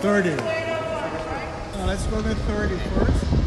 30. Uh, let's go to 30 first.